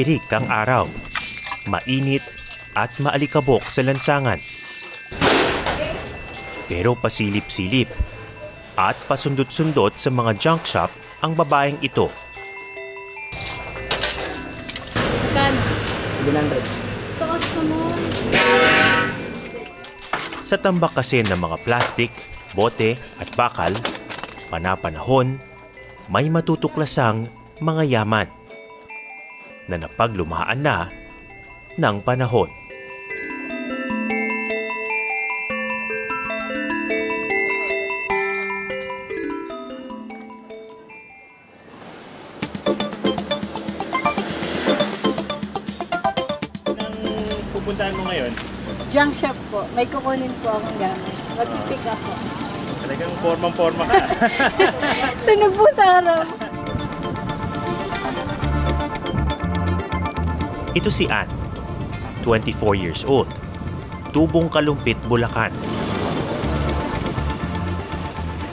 Matirik ang araw. Mainit at maalikabok sa lansangan. Pero pasilip-silip at pasundot-sundot sa mga junk shop ang babaeng ito. Kan, 700. taas naman. Sa tambak kasi ng mga plastik, bote at bakal, panapanahon, may matutuklasang mga yaman na napaglumaan na ng panahon. Pupuntahan mo ngayon, Junk shop po. May kukunin po akong gamit. Mag-pick up po. talagang formang-forma ka. Sunog po sa araw. Ito si Ann, 24 years old, tubong kalumpit Bulacan.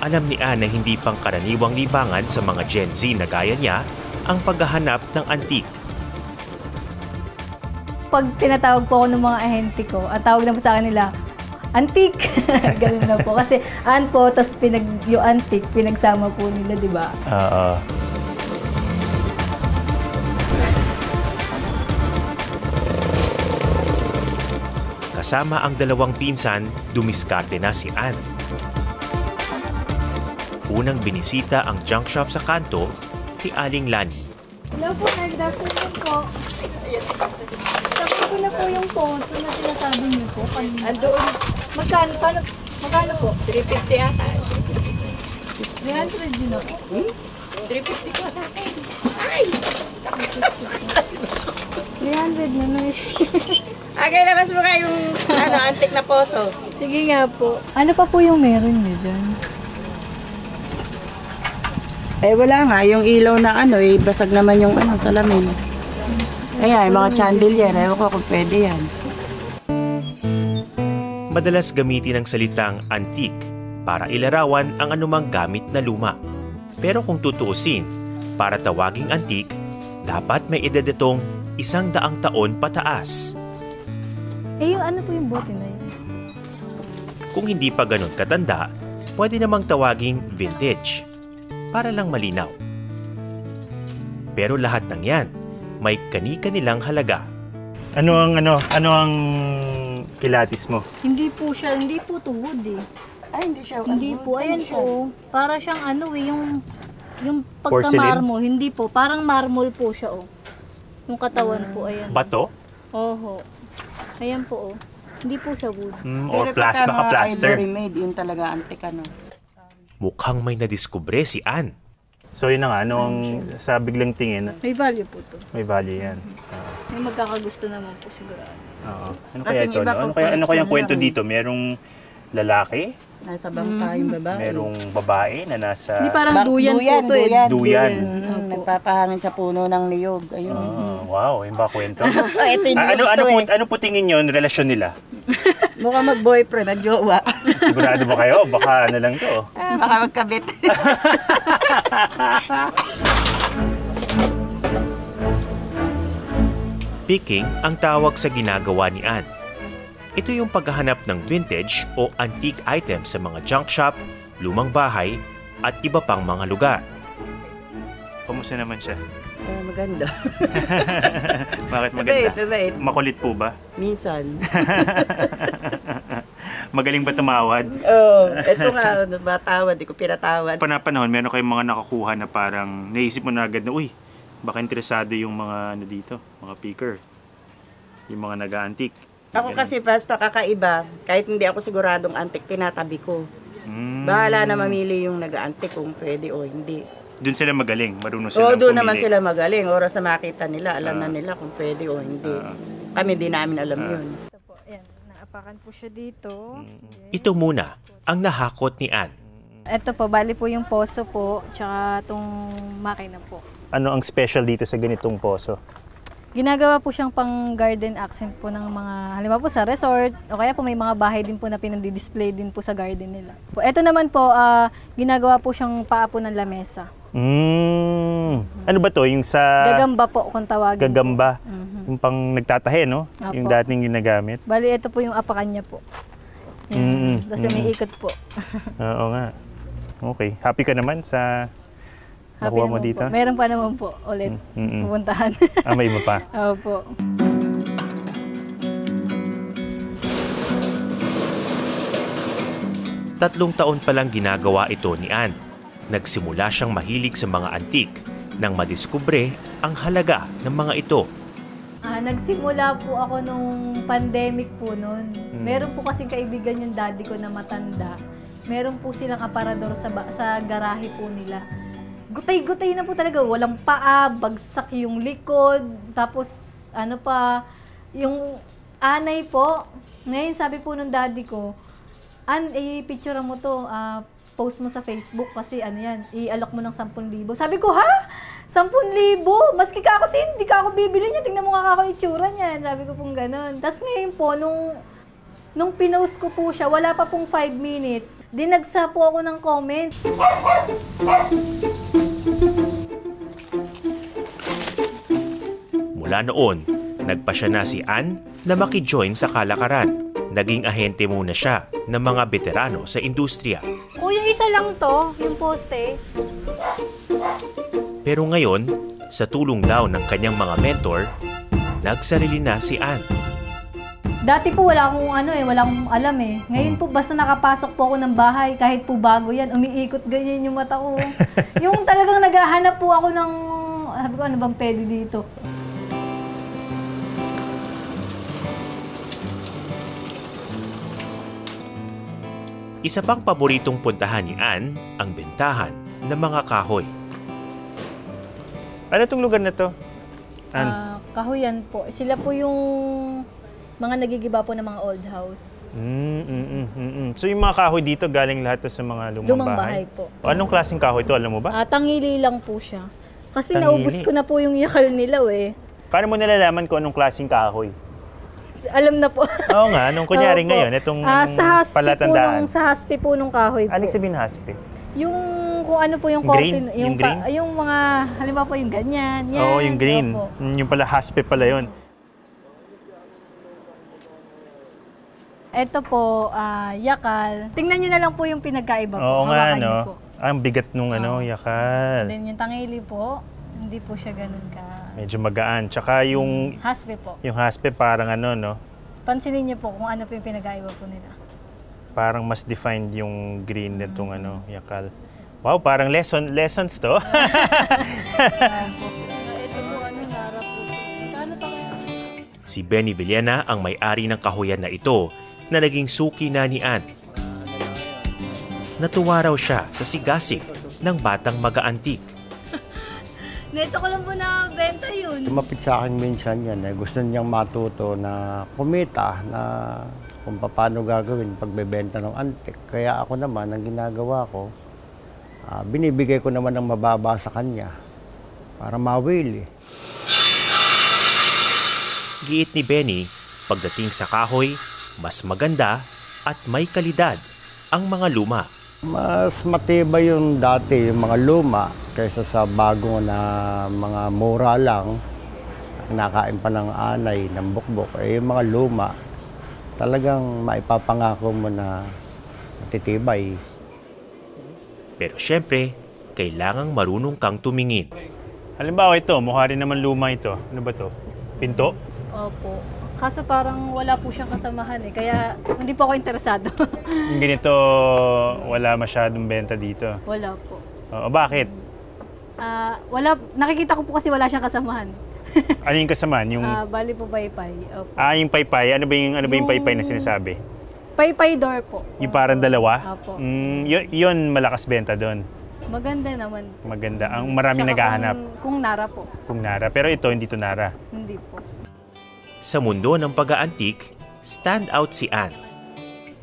Alam ni Ann na hindi pang karaniwang libangan sa mga Gen Z na gaya niya ang paghahanap ng antik. Pag tinatawag po ako ng mga ahente ko, ang tawag na po sa kanila, antique. Ganun na po. Kasi an po, tapos pinag, yung antique, pinagsama po nila, di ba? Oo. Kasama ang dalawang pinsan, dumiskarte na si Ann. Unang binisita ang junk shop sa kanto ni Aling Lani. Hello po, nagdapunan po. Sabi ko na po yung poso na sinasabi niyo po kanina. Andoon, Magkano? Paano? Magkano po? 350 ata. 300 yun ako. 350 ko sa akin. Ay! 300 na na. Agay labas mo kayo yung ano, antik na poso. Sige nga po. Ano pa po yung meron niyo dyan? Eh wala nga, yung ilaw na ano, eh, basag naman yung ano, salamin. Kaya, yung mga chandelier, ewan ko kung pwede yan. Madalas gamitin ang salitang antik para ilarawan ang anumang gamit na luma. Pero kung tutuusin, para tawaging antik, dapat may edad itong isang daang taon pataas. Eh, yung ano po yung bote na yun? Kung hindi pa ganun katanda, pwede namang tawaging vintage. Para lang malinaw. Pero lahat ng yan, may kani-kanilang halaga. Ano ang ano, ano ang kilatis mo? Hindi po siya, hindi po tuhod eh. Ay, hindi siya. Hindi ano, po, ano ayan siya? po. Para siyang ano eh, yung yung pagka-marmol. Hindi po, parang marmol po siya oh. Yung katawan po, ayan. Bato? Oho. Ayan po oh. Hindi po siya wood. Mm, or Pero plas, baka plaster. Ivory made, yun talaga antik ano. Mukhang may nadiskubre si Ann. So yun na nga, ang sa biglang tingin, May value po to. may value yan. May magkakagusto naman po sigurado. Oo. Ano Kasi kaya yung ito? iba no? Ano kaya ano kaya collection kwento dito? Merong lalaki, Nasa bangka yung babae. merong babae na nasa Hindi parang duyan, duyan, po to eh. duyan. Duyan. Mm, nagpapahangin sa puno ng niyog. Ayun. Oh, wow, yun ba kwento? Oh, ito yung Ah, ano ano po eh. ano po tingin niyo relasyon nila? Mukhang mag-boyfriend at jowa. Sigurado ba kayo? Baka ano lang to. Ah, Baka magkabit. Picking ang tawag sa ginagawa ni Ann. Ito yung paghahanap ng vintage o antique items sa mga junk shop, lumang bahay, at iba pang mga lugar. Kumusta naman siya? Ah, maganda. Bakit Mabait, maganda? mabait. Makulit po ba? Minsan. Magaling ba tumawad? Oo. Oh, ito nga, matawad. Di ko pinatawad. Panapanahon, meron kayong mga nakakuha na parang naisip mo na agad na, uy, baka interesado yung mga ano dito, mga picker. Yung mga nag-antik. Ako kasi basta kakaiba, kahit hindi ako siguradong antik, tinatabi ko. Mm. Bahala na mamili yung nag-antik kung pwede o hindi. Doon sila magaling, marunong Oo, silang doon naman sila magaling. Oras na makita nila, alam na Ah. nila kung pwede o hindi. Ah. Kami di namin alam yun. Ito po, ayan. Naapakan po siya dito. Ito muna ang nahakot ni Ann. Ito po, bali po yung poso po, tsaka itong makina po. Ano ang special dito sa ganitong poso? Ginagawa po siyang pang garden accent po ng mga, halimbawa po sa resort, o kaya po may mga bahay din po na pinandi-display din po sa garden nila. Po, ito naman po, ah, ginagawa po siyang paa po ng lamesa. Mm. Ano ba to? Yung sa Gagamba po kung tawagin. gagamba. Mhm. Yung pang nagtatahe, no? Apo. Yung dating ginagamit. Bali, ito po yung apakan niya po. Yan. Mm-mm. Kasi may ikot po. Oo nga. Okay. Happy ka naman sa Happy nakuha mo dito? Po. Meron pa naman po ulit Mm-mm. pupuntahan. Ah, may iba pa. Opo. Tatlong taon pa lang ginagawa ito ni Ann. Nagsimula siyang mahilig sa mga antik nang madiskubre ang halaga ng mga ito. Ah, nagsimula po ako nung pandemic po noon. Hmm. Meron po kasing kaibigan yung daddy ko na matanda. Meron po silang aparador sa sa garahe po nila. Gutay-gutay na po talaga, walang paa, bagsak yung likod, tapos ano pa, yung anay po. Ngayon sabi po nung daddy ko, An, i-picture mo to, ah, post mo sa Facebook kasi ano yan, i-alok mo ng 10,000. Sabi ko, ha? 10,000? Maski ka ako sin, hindi ka ako bibili niya. Tingnan mo nga ako itsura niya. Sabi ko pong ganun. Tapos ngayon po, nung, nung pinost ko po siya, wala pa pong 5 minutes, dinagsa po ako ng comment. Mula noon, nagpasya na si Ann na makijoin sa kalakaran. Naging ahente muna siya ng mga veterano sa industriya. Kuya, isa lang to, yung poste. Pero ngayon, sa tulong daw ng kanyang mga mentor, nagsarili na si Ann. Dati po wala akong ano eh, wala akong alam eh. Ngayon po basta nakapasok po ako ng bahay, kahit po bago yan, umiikot ganyan yung mata ko. yung talagang naghahanap po ako ng, sabi ko ano bang pwede dito. Isa pang paboritong puntahan ni Ann ang bentahan ng mga kahoy. Ano itong lugar na to? An? Ah, kahuyan po. Sila po yung mga nagigiba po ng mga old house. Mm, mm, mm, mm, mm. So yung mga kahoy dito galing lahat to sa mga lumang, Lumang bahay bahay? po. O, Anong klaseng kahoy to? Alam mo ba? Ah, tangili lang po siya. Kasi Tangili? naubos ko na po yung yakal nila eh. Paano mo nalalaman kung anong klaseng kahoy? Alam na po. Oo nga, anong kunyari Opo. ngayon, itong Ah, sa haspi po palatandaan. nung, sa haspi po nung kahoy po. Anong sabihin haspi? Yung kung ano po yung green? cotton, Yung green? yung mga halimbawa po yung ganyan, yan. Oo, yung green. Opo. Mm, Yung pala haspi pala yun. Ito po, ah, yakal. Tingnan nyo na lang po yung pinagkaiba po. Oo nga, Hawakan no? niyo po. Ang bigat nung ano, Oo. yakal. Then yung tangili po, hindi po siya ganun ka. Medyo magaan. Tsaka yung, Haspe po. yung haspi parang ano, no? Pansinin niyo po kung ano po yung pinagkaiba po nila. Parang mas defined yung green nitong ano, yakal. Wow, parang lesson lessons to. Ito po ano, nara po. Si Benny Villena ang may-ari ng kahoyan na ito na naging suki na ni Ann. Natuwa raw siya sa sigasig ng batang mag-aantik. Neto ko lang po na benta yun. Lumapit sa akin minsan yan, eh, gusto niyang matuto na kumita na kung paano gagawin pagbebenta ng antik. Kaya ako naman, ang ginagawa ko, ah, binibigay ko naman ng mababa sa kanya para mawili. Giit ni Benny, pagdating sa kahoy, mas maganda at may kalidad ang mga luma. Mas matibay yung dati, yung mga luma, kaysa sa bago na mga mura lang, nakain pa ng anay, ng bukbok. Eh, yung mga luma, talagang maipapangako mo na matitibay. Pero syempre, kailangang marunong kang tumingin. Halimbawa ito, mukha rin naman luma ito. Ano ba to? Pinto? Opo. Kaso parang wala po siyang kasamahan eh. Kaya hindi po ako interesado. Yung ganito, wala masyadong benta dito. wala po. Oo, bakit? Ah, wala, nakikita ko po kasi wala siyang kasamahan. Ano yung kasamaan? Yung, Ah, bali po paypay. Opo. ah, yung paypay. Ano ba yung, ano ba yung paypay na sinasabi? Paypay door po. Yung parang dalawa? Apo. Mm, yun, yun, malakas benta doon. Maganda naman. Maganda. Ang marami Tsaka naghahanap Kung, kung nara po. kung nara. Pero ito, hindi to nara. Hindi po. Sa mundo ng pag-aantik, stand out si Ann.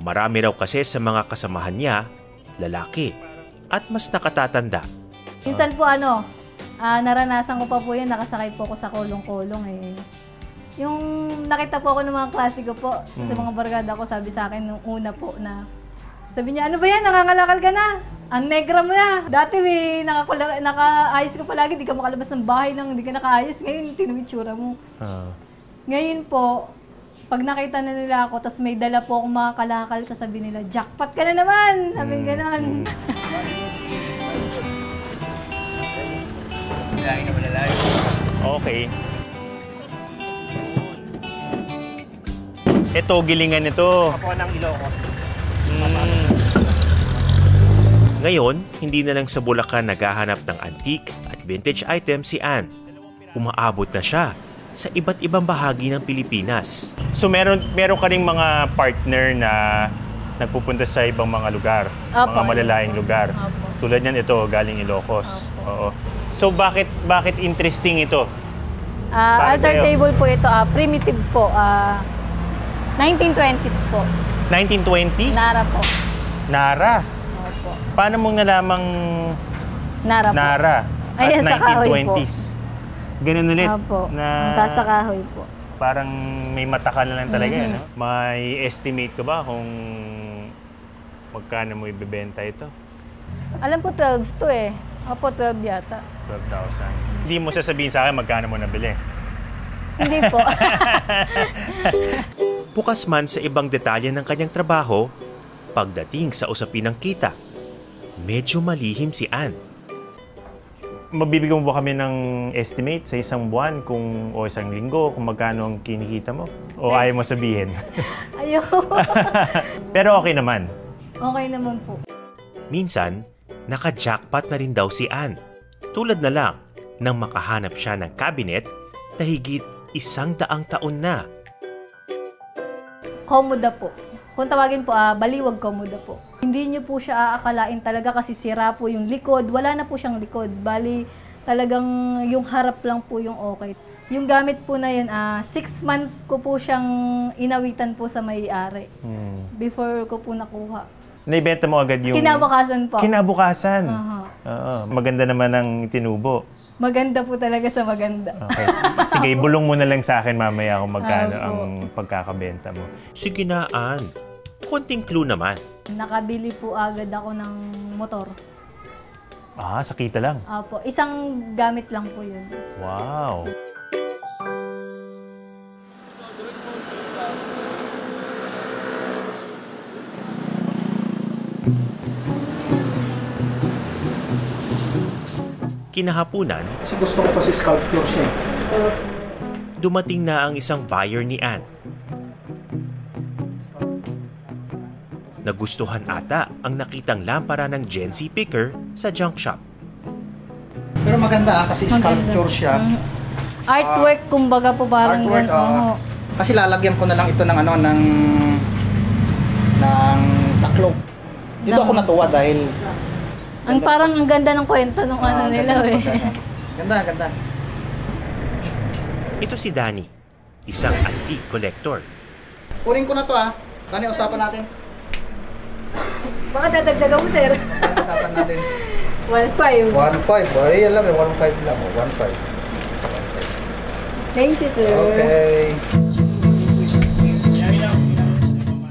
Marami raw kasi sa mga kasamahan niya, lalaki, at mas nakatatanda. Minsan po ano, ah, naranasan ko pa po yun, nakasakay po ako sa kolong-kolong eh. Yung nakita po ako ng mga klase ko po, sa Mm. mga barkada ko, sabi sa akin nung una po na, Sabi niya, ano ba yan? Nangangalakal ka na. Ang negra mo na. Dati eh, nakakula, nakaayos ka palagi, di ka makalabas ng bahay nang di ka nakaayos. Ngayon, tinumitsura mo. Ah. Ngayon po, pag nakita na nila ako, tapos may dala po akong mga kalakal, kasabi nila, jackpot ka na naman! Sabi Mm, ganon. Okay. Ito, gilingan ito. Ako ng Ilocos. Mm. Ngayon, hindi na lang sa Bulacan naghahanap ng antique at vintage items si Ann. Umaabot na siya sa iba't ibang bahagi ng Pilipinas. So meron meron ka ring mga partner na nagpupunta sa ibang mga lugar, Apo. mga malalayang lugar. Apo. Tulad niyan ito, galing Ilocos. Oo. So bakit bakit interesting ito? Ah, Para altar sa'yo. table po ito, ah, primitive po. ah, 1920s po. 1920s? Nara po. Nara. Opo. Paano mong nalamang Nara po. Nara at Ayan, sa kahoy po. 1920s? Ganun ulit. Opo. Na Kasa kahoy po. parang may mata ka na lang talaga. Mhm. No? May estimate ka ba kung magkano mo ibebenta ito? Alam po 12 to eh. Opo, 12 yata. 12,000. Hindi mo sasabihin sa akin magkano mo nabili. Hindi po. Bukas man sa ibang detalye ng kanyang trabaho, pagdating sa usapin ng kita, medyo malihim si Ann. Mabibigyan mo ba kami ng estimate sa isang buwan kung o isang linggo kung magkano ang kinikita mo? O ayaw mo sabihin? Ayaw. Pero okay naman. okay naman po. Minsan, naka-jackpot na rin daw si Ann. Tulad na lang nang makahanap siya ng cabinet na higit isang daang taon na. Komoda po. Kung tawagin po, ah, baliwag komoda po. Hindi niyo po siya aakalain talaga kasi sira po yung likod. Wala na po siyang likod. Bali, talagang yung harap lang po yung okay. Yung gamit po na yun, ah, six months ko po siyang inawitan po sa may-ari. Hmm. Before ko po nakuha. Naibenta mo agad yung... Kinabukasan po. Kinabukasan. Aha. Oo. Maganda naman ang tinubo. Maganda po talaga sa maganda. Okay. Sige, bulong mo na lang sa akin mamaya kung magkano ang pagkakabenta mo. Sige na, Ann. Konting clue naman. Nakabili po agad ako ng motor. Ah, sakita lang. Apo, isang gamit lang po yun. Wow. Kinahapunan, Kasi gusto ko kasi sculpture siya. eh. dumating na ang isang buyer ni Ann. Nagustuhan ata ang nakitang lampara ng Gen Z picker sa junk shop. Pero maganda ah, kasi Maganda. sculpture siya. Mhm. Artwork, kumbaga po parang Artwork, oo. Kasi lalagyan ko na lang ito ng ano, ng ng taklob. Dito ako natuwa dahil Ang parang ang ganda ng kwento ng ano ah, nila ganda, eh. ganda. Ganda. Ito si Danny, isang antique collector. Kunin ko na to ah. Kani usapan natin. Baka dadagdagan mo, sir. Usapan natin. 1.5. 1.5. Ay, alam mo, 1.5 lang. oh, 1.5. Thank you, sir. Okay.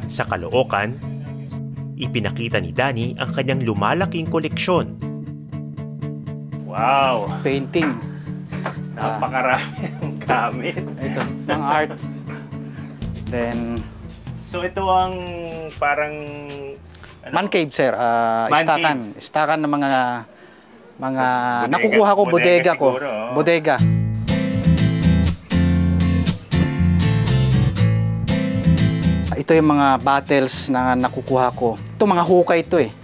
Sa Caloocan, ipinakita ni Danny ang kanyang lumalaking koleksyon. Wow. Painting. Napakarami ng gamit. Ito, mga art. Then, So ito ang parang... ano? man cave, sir. Ah, Man istakan. Istakan ng mga mga So, bodega- nakukuha ko bodega bodega, ko. siguro, oh. Bodega. Ito yung mga battles na nakukuha ko. Ito mga hukay ito eh.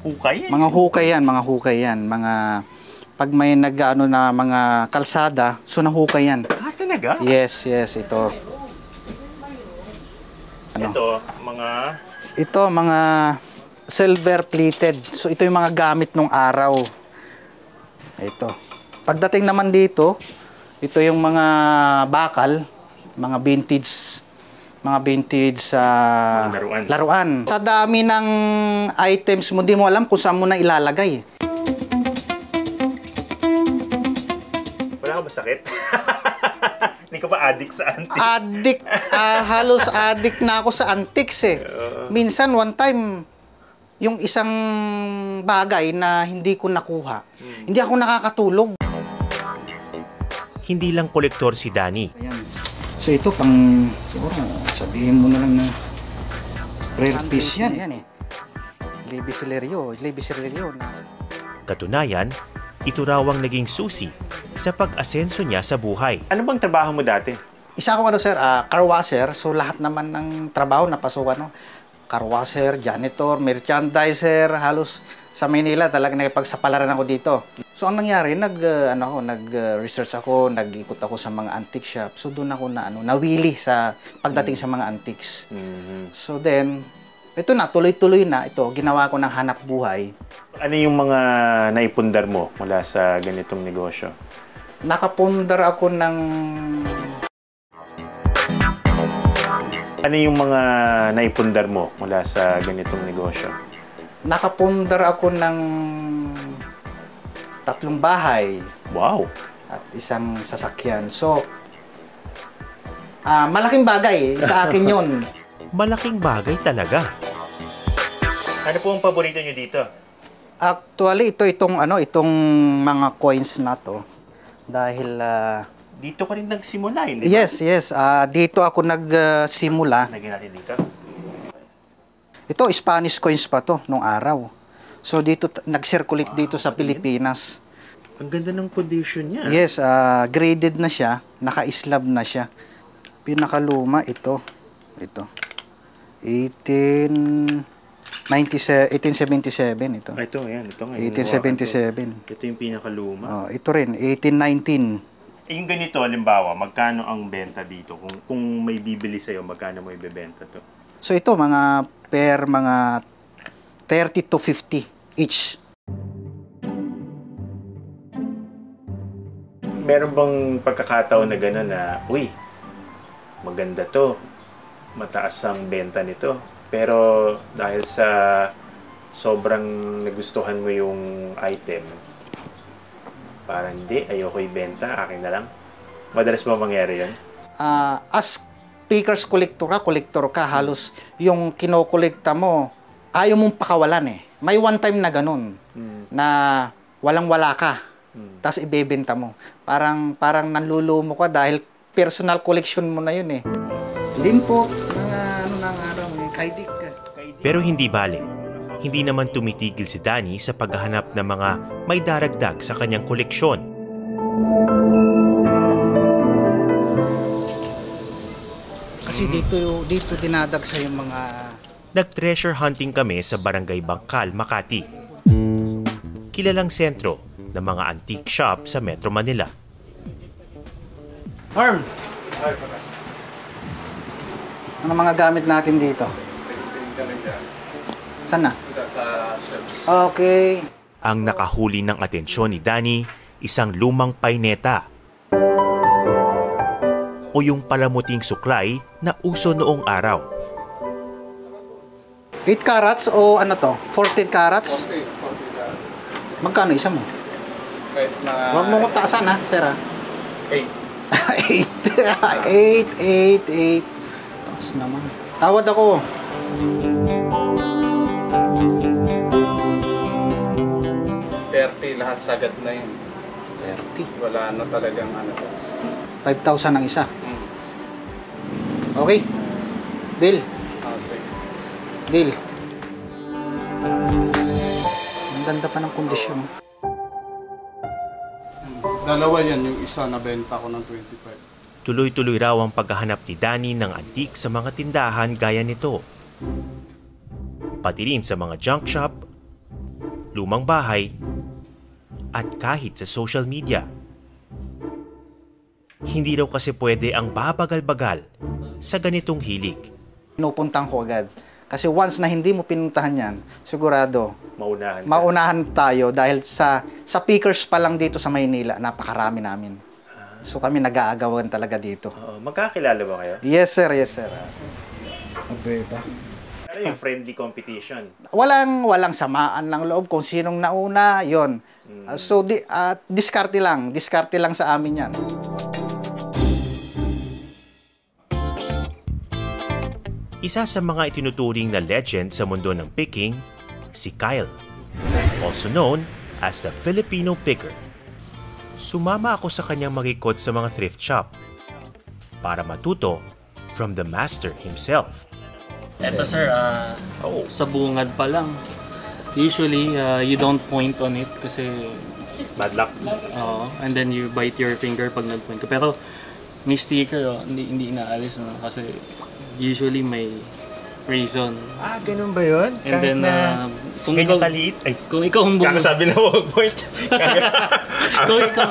Hukay? Mga hukay yan, mga hukay yan. Mga pag may nag-ano na mga kalsada, so nahukay yan. Ah, talaga? Yes, yes, ito. Ano? Ito, mga... Ito mga silver plated. So ito yung mga gamit nung araw. Ito. Pagdating naman dito, ito yung mga bakal, mga vintage mga vintage sa Mga laruan. laruan. Sa dami ng items mo, di mo alam kung saan mo na ilalagay. Wala ka ba sakit? Hindi ka ba addict sa antique? Addict, ah, halos addict na ako sa antiques eh. Minsan, one time, yung isang bagay na hindi ko nakuha. Hindi ako nakakatulog. Hindi lang kolektor si Danny. Ayan. So ito pang, siguro, sabihin mo na lang na rare piece yan. Yan eh. Lebisilerio, Lebisilerio na Katunayan, ito raw ang naging susi sa pag-asenso niya sa buhay. Ano bang trabaho mo dati? Isa akong ano sir, ah, car washer. So lahat naman ng trabaho na pasukan, no? Car washer, janitor, merchandiser, halos sa Manila talaga nakipagsapalaran ako dito. So ang nangyari, nag ah, ano ako, nag-research ako, nag-ikot ako sa mga antique shop. So doon ako na ano, nawili sa pagdating sa mga antiques. So then, ito na, tuloy-tuloy na ito. Ginawa ko ng hanap buhay. Ano yung mga naipundar mo mula sa ganitong negosyo? Nakapundar ako ng Ano yung mga naipundar mo mula sa ganitong negosyo? Nakapundar ako ng tatlong bahay. Wow! at isang sasakyan. So, ah malaking bagay sa akin yun. Malaking bagay talaga. Ano po ang paborito nyo dito? Actually, ito itong ano, itong mga coins na to. Dahil ah, Dito ka rin nagsimula, hindi ba? yes, yes, ah, dito ako nagsimula. Lagyan natin dito. Ito Spanish coins pa to nung araw. So dito nag-circulate dito sa Pilipinas. Ang ganda ng condition niya. Yes, ah, graded na siya, naka-slab na siya. Pinakaluma ito. Ito. 1897 1877 ito. Ah, ito, ayan. Ito nga. 1877. Ito yung pinakaluma. Oh, ito rin 1819. Eh, yung ganito, halimbawa, magkano ang benta dito? Kung, kung may bibili sa'yo, magkano mo ibebenta to? So ito mga per mga 30 to 50 each. Meron bang pagkakataon na gano'n na, uy, maganda to, mataas ang benta nito. Pero dahil sa sobrang nagustuhan mo yung item, parang hindi, ayoko ibenta, akin na lang. Madalas ba mangyari yun? Ah, as speakers collector ka, collector ka, halos yung kinokolekta mo, ayaw mong pakawalan eh. May one time na ganun, na walang-wala ka, tapos ibebenta mo. Parang, parang nanlulumo ka dahil personal collection mo na yun eh. Limpo, mga ano ng araw, eh, kaidik ka. Pero hindi bale. Hindi naman tumitigil si Danny sa paghahanap ng mga may daragdag sa kanyang koleksyon. Kasi dito, dito dinadagsa yung mga Nag-treasure hunting kami sa Barangay Bangkal, Makati. Kilalang sentro ng mga antique shop sa Metro Manila. Arm! Ano mga gamit natin dito? Saan na? Okay. Ang nakahuli ng atensyon ni Danny, isang lumang paineta o yung palamuting suklay na uso noong araw. 8 carats o ano to? 14 carats? Magkano isa mo? Kahit mga Huwag mo kong taasan ha, sir ha? 8. 8. 8, 8, 8. Taas naman. Tawad ako. 30 lahat sagad na yun. 30. Wala na talagang ano. 5,000 ang isa. Okay. Deal. Deal. Ang ganda pa ng kondisyon. Hmm. Dalawa yan, yung isa na benta ko ng 25. Tuloy-tuloy raw ang paghahanap ni Danny ng antique sa mga tindahan gaya nito. Pati rin sa mga junk shop, lumang bahay, at kahit sa social media. Hindi raw kasi pwede ang babagal-bagal sa ganitong hilig. Pinupuntahan ko agad. Kasi once na hindi mo pinuntahan yan, sigurado, Maunahan maunahan tayo dahil sa sa pickers pa lang dito sa Maynila, napakarami namin. So kami nag-aagawan talaga dito. Oo, magkakilala ba kayo? Yes sir, yes sir. Abeba. Ano yung friendly competition? Walang walang samaan ng loob kung sinong nauna, 'yon. Uh, so di at diskarte lang, diskarte lang sa amin 'yan. Isa sa mga itinuturing na legend sa mundo ng picking si Kyle, also known as the Filipino Picker. Sumama ako sa kanyang magikot sa mga thrift shop para matuto from the master himself. Eto sir, ah, Oh, sa bungad pa lang. Usually, ah, you don't point on it kasi Bad luck. Oo, and then you bite your finger pag nag-point ka. Pero may sticker, oh, hindi, hindi inaalis no? kasi usually may reason. Ah, ganun ba yun? And then, uh, kung ganyan ikaw, kaliit. Ay, kung ikaw ang bumili, kakasabi na huwag point. kung ikaw,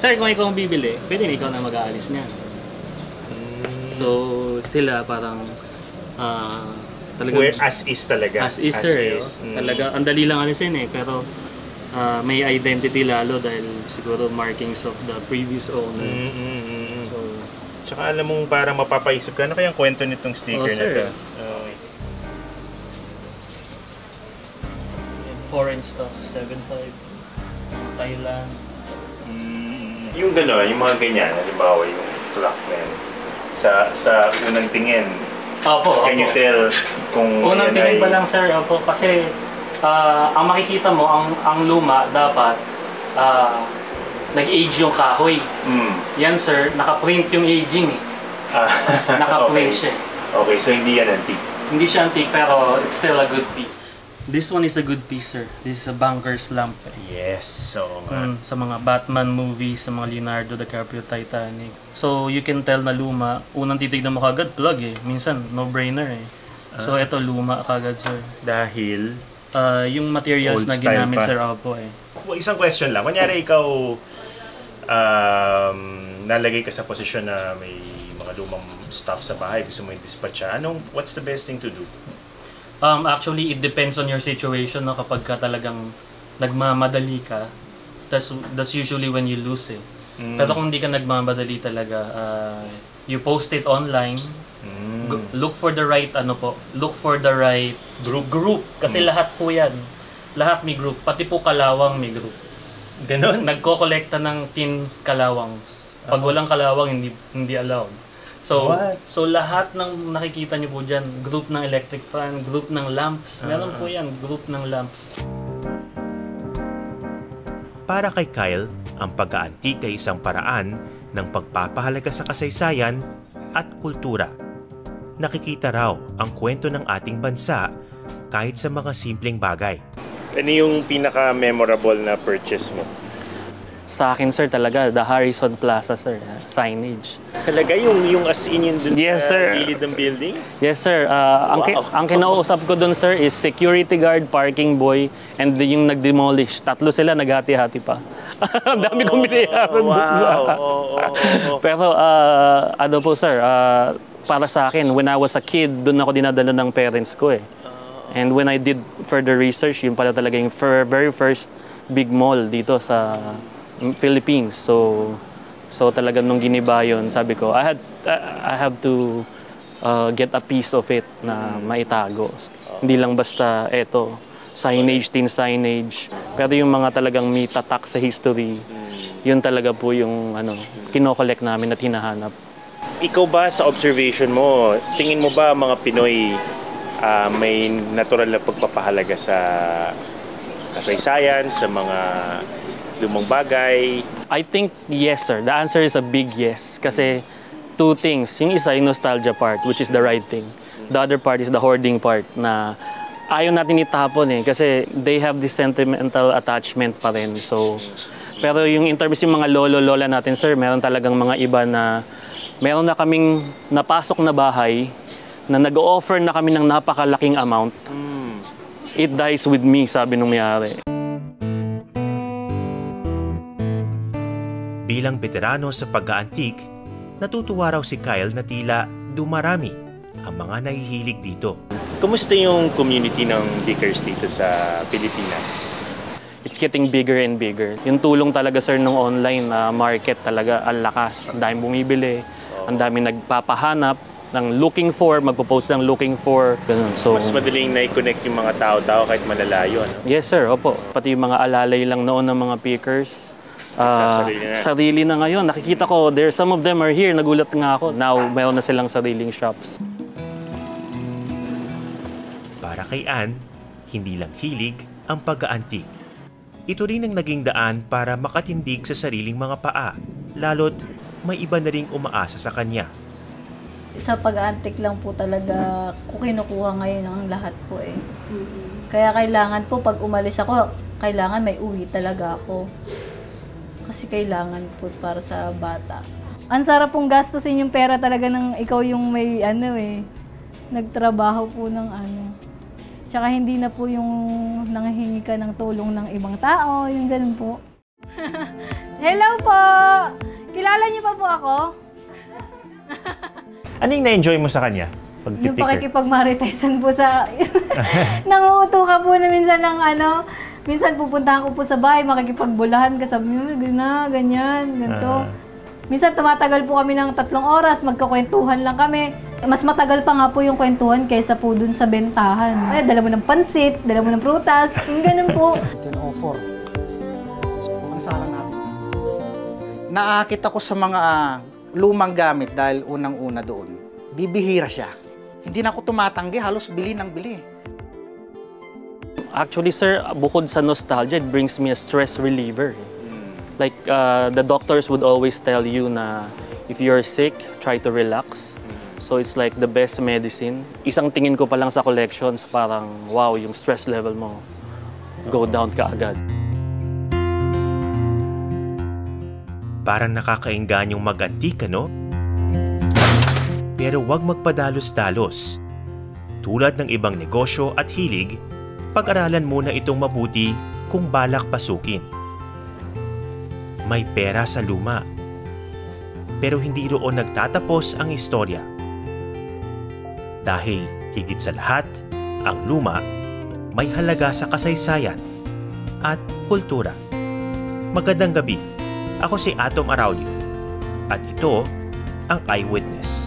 sir, kung ikaw ang bibili, pwede na ikaw na mag-aalis niya. So, sila parang, ah, talagang, Where as is talaga. as is, sir. eh, is. oh. Mm. Talaga, ang dali lang alisin eh, pero ah, may identity lalo dahil siguro markings of the previous owner. Mm, mm, mm, mm. So, Tsaka alam mong parang mapapaisip ka, ano kayang kwento nitong sticker Oh, na to? Okay. foreign stuff, 7.5, Thailand. Mm, yung gano'n, yung mga ganyan, halimbawa yung yun, sa, sa unang tingin, Opo, can you tell kung Unang tingin ay- pa lang sir, opo, kasi ah, ang makikita mo, ang, ang luma dapat ah, nag-age yung kahoy. Mm. Yan sir, nakaprint yung aging eh. Ah, Nakaprint okay. siya. Okay, so hindi yan antique. Hindi siya antique pero it's still a good piece. This one is a good piece sir. This is a banker's lamp. eh. Yes, so. Mm, sa mga Batman movies, sa mga Leonardo DiCaprio Titanic. So you can tell na luma, unang titignan mo kagad plug eh. Minsan no-brainer eh. So ito luma kagad sir. Dahil, Ah, yung materials Old na ginamit pa. sir opo eh. Well, isang question lang. Kunyari ikaw, um, nalagay ka sa posisyon na may mga lumang stuff sa bahay, gusto mo i-dispatch siya. Anong, what's the best thing to do? Um, actually, it depends on your situation. No? Kapag ka talagang nagmamadali ka, that's, that's usually when you lose eh. Mm. Pero kung hindi ka nagmamadali talaga, uh, you post it online, Mm. Go- look for the right ano po, look for the right group group kasi Mm. lahat po 'yan. Lahat may group, pati po kalawang may group. Ganon? Nagko-kolekta ng tin kalawang. Pag walang kalawang hindi hindi allowed. So What? so lahat ng nakikita niyo po diyan, group ng electric fan, group ng lamps. Meron po 'yan, group ng lamps. Para kay Kyle, ang pag-aantik ay isang paraan ng pagpapahalaga sa kasaysayan at kultura. Nakikita raw ang kwento ng ating bansa kahit sa mga simpleng bagay. Ano yung pinaka-memorable na purchase mo? Sa akin sir talaga, the Harrison Plaza sir, signage. Talaga yung, yung as in yun dun Yes, sa sir. gilid ng building? Yes sir, Ah, ang, ki- Wow. ang kinausap ko dun sir is security guard, parking boy, and yung nag-demolish. Tatlo sila, naghati-hati pa. ang dami kong binayaran wow. dun. Oo, oo, oo. Pero ah, ano po sir, ah, para sa akin, when I was a kid, dun ako dinadala ng parents ko eh. And when I did further research, yun pala talaga yung very first big mall dito sa Philippines. So, so talaga nung giniba yun, sabi ko, I had, I have to uh, get a piece of it na maitago. Hindi lang basta eto, signage, tin signage. Pero yung mga talagang may tatak sa history, yun talaga po yung ano, kinokollect namin at hinahanap. Ikaw ba sa observation mo, tingin mo ba mga Pinoy ah, may natural na pagpapahalaga sa kasaysayan, sa mga lumang bagay? I think yes, sir. The answer is a big yes. Kasi two things. Yung isa, yung nostalgia part, which is the right thing. The other part is the hoarding part na ayaw natin itapon eh. Kasi they have this sentimental attachment pa rin. So, pero yung in terms yung mga lolo-lola natin, sir, meron talagang mga iba na meron na kaming napasok na bahay na nag-offer na kami ng napakalaking amount. It dies with me, sabi nung mayari. Bilang veterano sa pag-aantik, natutuwa raw si Kyle na tila dumarami ang mga nahihilig dito. Kumusta yung community ng Vickers dito sa Pilipinas? it's getting bigger and bigger. Yung tulong talaga sir ng online na market talaga ang lakas. Ang daming bumibili, ang daming nagpapahanap ng looking for, magpo-post ng looking for. Ganun. So, Mas madaling na-connect yung mga tao-tao kahit malalayo. Ano? yes sir, opo. Pati yung mga alalay lang noon ng mga pickers. ah, Nagsasarili na. sarili na ngayon. Nakikita ko, there, some of them are here. Nagulat nga ako. Now, meron na silang sariling shops. Para kay Ann, Hindi lang hilig ang pag-aantig. Ito rin ang naging daan para makatindig sa sariling mga paa, lalo't may iba na ring umaasa sa kanya. Sa pag-antik lang po talaga ko kinukuha ngayon ang lahat po eh. Kaya kailangan po pag umalis ako, kailangan may uwi talaga ako. Kasi kailangan po para sa bata. Ang sarap pong gastusin yung pera talaga ng ikaw yung may ano eh, nagtrabaho po ng ano. Tsaka hindi na po yung nanghihingi ka ng tulong ng ibang tao, yung ganun po. Hello po! Kilala niyo pa po ako? Ano yung na-enjoy mo sa kanya? Yung Pag-picker? pakikipag-maritesan po sa... Nanguuto ka po na minsan ng ano, minsan pupuntahan ko po sa bahay, makikipagbulahan ka, sabi mo, na, ganyan, ganito. Ah. Minsan tumatagal po kami ng tatlong oras, magkakwentuhan lang kami. Mas matagal pa nga po yung kwentuhan kaysa po dun sa bentahan. Ay, dala mo ng pansit, dala mo ng prutas, yung ganun po. 1004. Ano sa natin? Naakit ako sa mga lumang gamit dahil unang-una doon. Bibihira siya. Hindi na ako tumatanggi, halos bili ng bili. Actually, sir, bukod sa nostalgia, it brings me a stress reliever. Like, uh, the doctors would always tell you na if you're sick, try to relax. So it's like the best medicine. Isang tingin ko pa lang sa collections, parang wow, yung stress level mo go down kaagad. Parang nakakainggan yung mag-antik, ano? Pero huwag magpadalos-dalos. Tulad ng ibang negosyo at hilig, pag-aralan muna itong mabuti kung balak pasukin. May pera sa luma. Pero hindi roon nagtatapos ang istorya. Dahil higit sa lahat, ang luma may halaga sa kasaysayan at kultura. Magandang gabi. Ako si Atom Araulio at ito ang Eyewitness.